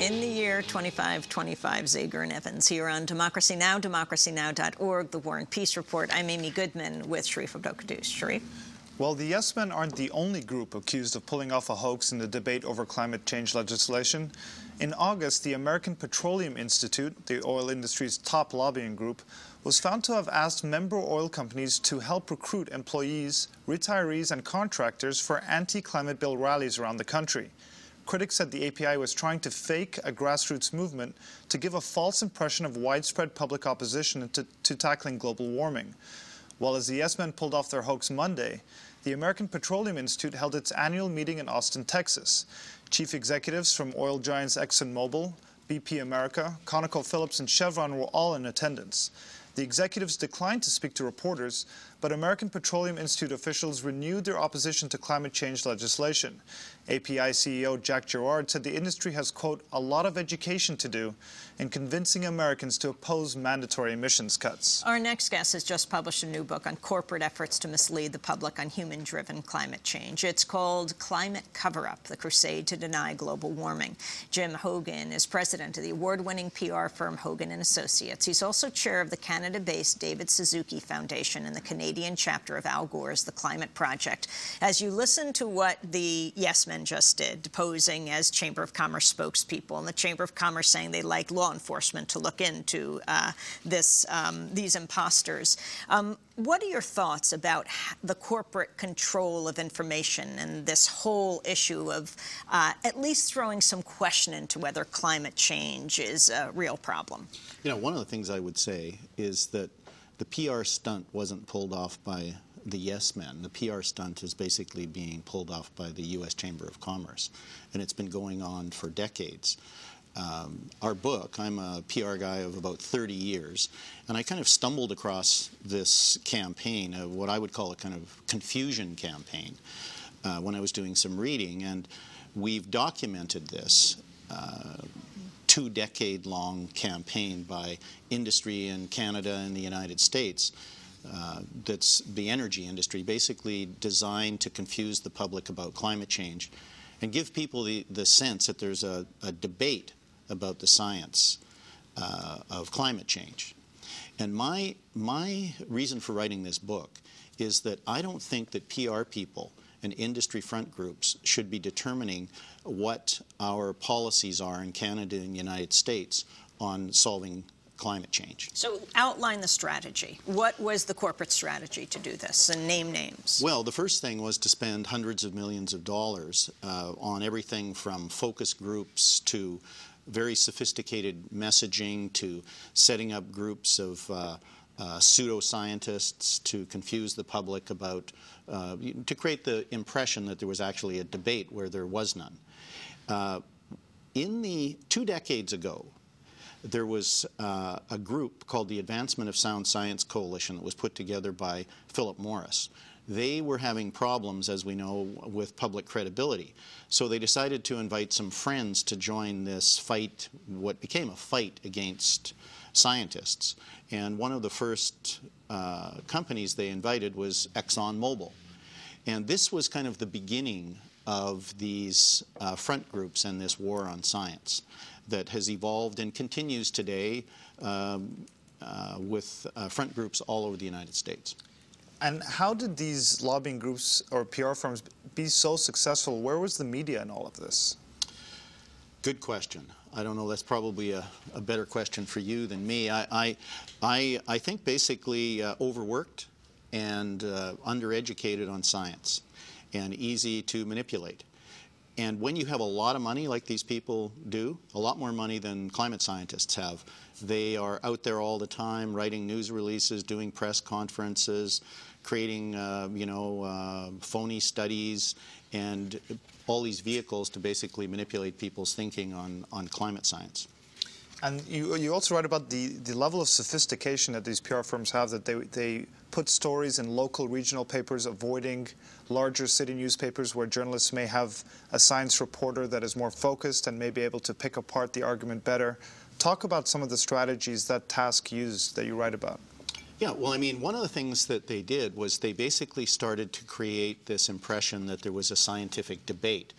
In the year 2525, Zager and Evans here on Democracy Now!, democracynow.org, The War and Peace Report. I'm Amy Goodman with Sharif Abdel Kouddous. Sharif? Well, the Yes Men aren't the only group accused of pulling off a hoax in the debate over climate change legislation. In August, the American Petroleum Institute, the oil industry's top lobbying group, was found to have asked member oil companies to help recruit employees, retirees, and contractors for anti-climate bill rallies around the country. Critics said the API was trying to fake a grassroots movement to give a false impression of widespread public opposition to, to tackling global warming. While as the Yes Men pulled off their hoax Monday, the American Petroleum Institute held its annual meeting in Austin, Texas. Chief executives from oil giants ExxonMobil, BP America, ConocoPhillips, and Chevron were all in attendance. The executives declined to speak to reporters, but American Petroleum Institute officials renewed their opposition to climate change legislation. API CEO Jack Gerard said the industry has, quote, a lot of education to do in convincing Americans to oppose mandatory emissions cuts. Our next guest has just published a new book on corporate efforts to mislead the public on human-driven climate change. It's called Climate Cover-Up, the crusade to deny global warming. Jim Hoggan is president of the award-winning PR firm Hoggan & Associates. He's also chair of the Canada-based David Suzuki Foundation and the Canadian chapter of Al Gore's The Climate Project. As you listen to what the Yes Men just did, posing as Chamber of Commerce spokespeople, and the Chamber of Commerce saying they like law enforcement to look into uh, this, um, these imposters. Um, what are your thoughts about the corporate control of information and this whole issue of uh, at least throwing some question into whether climate change is a real problem? You know, one of the things I would say is that the PR stunt wasn't pulled off by the yes men. The PR stunt is basically being pulled off by the U.S. Chamber of Commerce, and it's been going on for decades. Um, our book, I'm a PR guy of about 30 years, and I kind of stumbled across this campaign, of what I would call a kind of confusion campaign, uh, when I was doing some reading, and we've documented this. Uh, two decade long campaign by industry in Canada and the United States uh, that's the energy industry, basically designed to confuse the public about climate change and give people the, the sense that there's a, a debate about the science uh, of climate change. And my, my reason for writing this book is that I don't think that PR people and industry front groups should be determining what our policies are in Canada and the United States on solving climate change. So outline the strategy. What was the corporate strategy to do this and name names? Well, the first thing was to spend hundreds of millions of dollars uh, on everything from focus groups to very sophisticated messaging to setting up groups of uh, uh, pseudoscientists to confuse the public about, uh, to create the impression that there was actually a debate where there was none. Uh, in the two decades ago, there was uh, a group called the Advancement of Sound Science Coalition that was put together by Philip Morris. They were having problems, as we know, with public credibility. So they decided to invite some friends to join this fight, what became a fight against scientists. And one of the first uh, companies they invited was ExxonMobil. And this was kind of the beginning of these uh, front groups and this war on science that has evolved and continues today um, uh, with uh, front groups all over the United States. And how did these lobbying groups or PR firms be so successful? Where was the media in all of this? Good question. I don't know. That's probably a, a better question for you than me. I, I, I, think basically uh, overworked and uh, undereducated on science and easy to manipulate. And when you have a lot of money like these people do, a lot more money than climate scientists have, they are out there all the time writing news releases, doing press conferences, creating, uh, you know, uh, phony studies and all these vehicles to basically manipulate people's thinking on, on climate science. And you, you also write about the, the level of sophistication that these PR firms have, that they, they put stories in local regional papers, avoiding larger city newspapers where journalists may have a science reporter that is more focused and may be able to pick apart the argument better. Talk about some of the strategies that task used that you write about. Yeah, well, I mean, one of the things that they did was they basically started to create this impression that there was a scientific debate.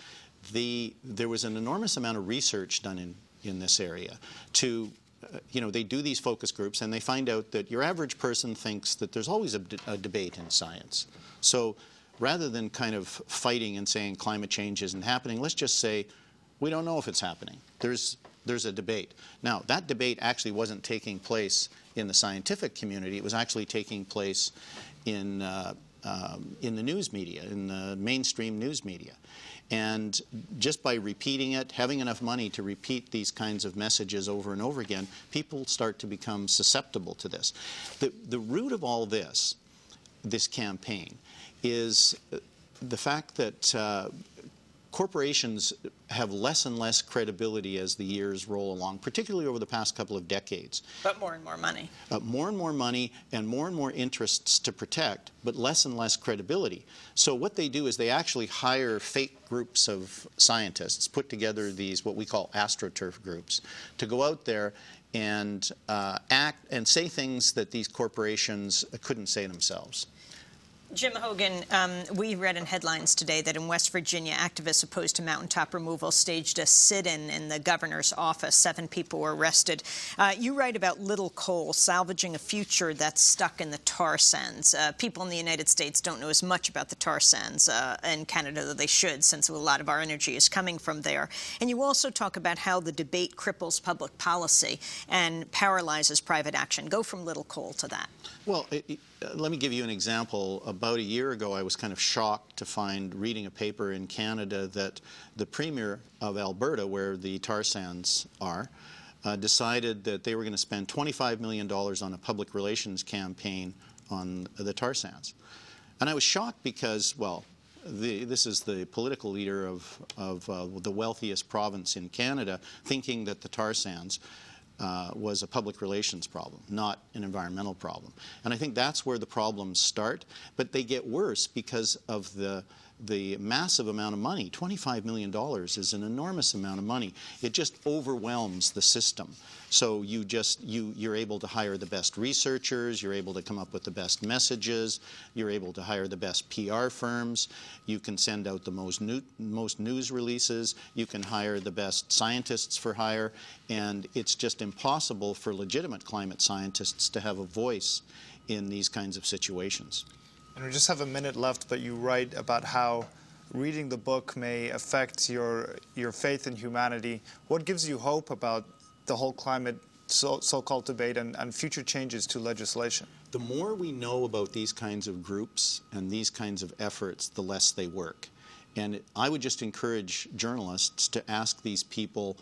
The, there was an enormous amount of research done in in this area to uh, you know, they do these focus groups and they find out that your average person thinks that there's always a, a debate in science. So rather than kind of fighting and saying climate change isn't happening, let's just say we don't know if it's happening. There's, there's a debate. Now, that debate actually wasn't taking place in the scientific community. It was actually taking place in, uh, um, in the news media, in the mainstream news media. And just by repeating it, having enough money to repeat these kinds of messages over and over again, people start to become susceptible to this. The, the root of all this, this campaign, is the fact that uh, corporations have less and less credibility as the years roll along, particularly over the past couple of decades. But more and more money. Uh, more and more money and more and more interests to protect, but less and less credibility. So what they do is they actually hire fake groups of scientists, put together these what we call astroturf groups, to go out there and uh, act and say things that these corporations couldn't say themselves. Jim Hoggan, um, we read in headlines today that in West Virginia, activists opposed to mountaintop removal staged a sit-in in the governor's office. Seven people were arrested. Uh, you write about Little Coal salvaging a future that's stuck in the tar sands. Uh, people in the United States don't know as much about the tar sands uh, in Canada that they should, since a lot of our energy is coming from there. And you also talk about how the debate cripples public policy and paralyzes private action. Go from Little Coal to that. Well, it, it, let me give you an example. About a year ago, I was kind of shocked to find, reading a paper in Canada, that the Premier of Alberta, where the tar sands are, uh, decided that they were going to spend $25 million on a public relations campaign on the tar sands. And I was shocked because, well, the, this is the political leader of, of uh, the wealthiest province in Canada thinking that the tar sands uh, was a public relations problem, not an environmental problem. And I think that's where the problems start, but they get worse because of the the massive amount of money. $25 million is an enormous amount of money. It just overwhelms the system. So you just, you, you're able to hire the best researchers, you're able to come up with the best messages, you're able to hire the best PR firms, you can send out the most, new, most news releases, you can hire the best scientists for hire, and it's just impossible for legitimate climate scientists to have a voice in these kinds of situations. And we just have a minute left, but you write about how reading the book may affect your, your faith in humanity. What gives you hope about the whole climate so-called debate and, and future changes to legislation? The more we know about these kinds of groups and these kinds of efforts, the less they work. And I would just encourage journalists to ask these people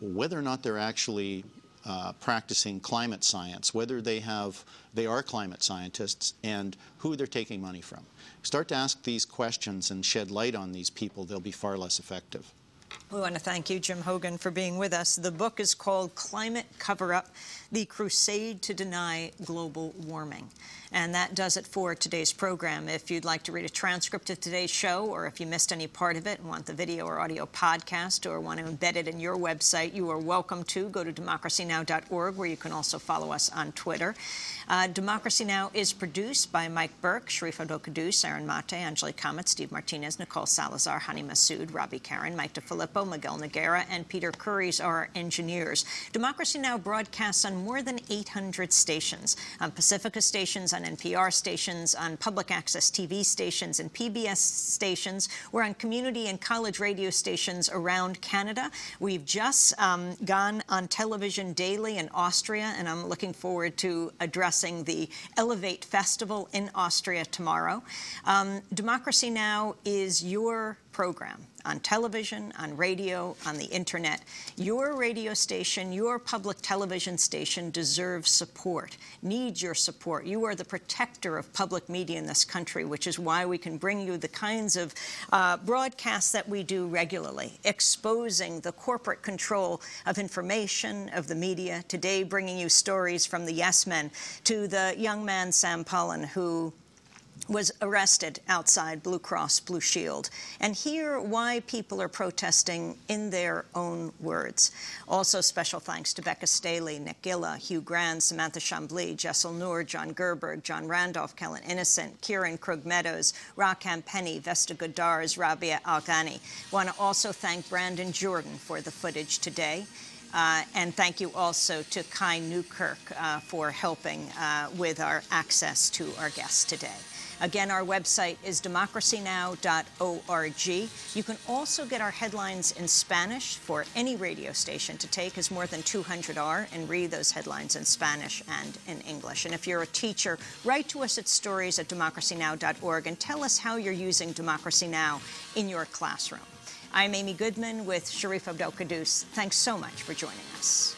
whether or not they're actually uh, practicing climate science, whether they have they are climate scientists and who they're taking money from. Start to ask these questions and shed light on these people, they'll be far less effective. We want to thank you, Jim Hoggan, for being with us. The book is called Climate Cover-Up, The Crusade to Deny Global Warming. And that does it for today's program. If you'd like to read a transcript of today's show, or if you missed any part of it and want the video or audio podcast, or want to embed it in your website, you are welcome to. Go to democracynow.org, where you can also follow us on Twitter. Uh, Democracy Now! is produced by Mike Burke, Sharif Abdel Aaron Mate, Angelique Comet, Steve Martinez, Nicole Salazar, Hany Massoud, Robby Karran, Mike Di Filippo, Miguel Nogueira, and Peter Curries are engineers. Democracy Now! broadcasts on more than 800 stations, on Pacifica stations, on NPR stations, on public access TV stations and PBS stations. We're on community and college radio stations around Canada. We've just um, gone on television daily in Austria, and I'm looking forward to addressing the Elevate Festival in Austria tomorrow. Um, Democracy Now! is your program on television, on radio, on the internet. Your radio station, your public television station deserves support, needs your support. You are the protector of public media in this country, which is why we can bring you the kinds of uh, broadcasts that we do regularly, exposing the corporate control of information, of the media. Today, bringing you stories from the Yes Men to the young man, Sam Pullen, who was arrested outside Blue Cross Blue Shield and hear why people are protesting in their own words. Also special thanks to Becca Staley, Nick Gilla, Hugh Grant, Samantha Chambly, Jessel Noor, John Gerberg, John Randolph, Kellen Innocent, Kieran Krug Meadows, Rakam Penny, Vesta Godars, Rabia Alghani. Want to also thank Brandon Jordan for the footage today. Uh, and thank you also to Kai Newkirk uh, for helping uh, with our access to our guests today. Again, our website is democracynow.org. You can also get our headlines in Spanish for any radio station to take, as more than 200 are, and read those headlines in Spanish and in English. And if you're a teacher, write to us at stories at democracynow.org and tell us how you're using Democracy Now! in your classroom. I'm Amy Goodman with Sharif Abdel Thanks so much for joining us.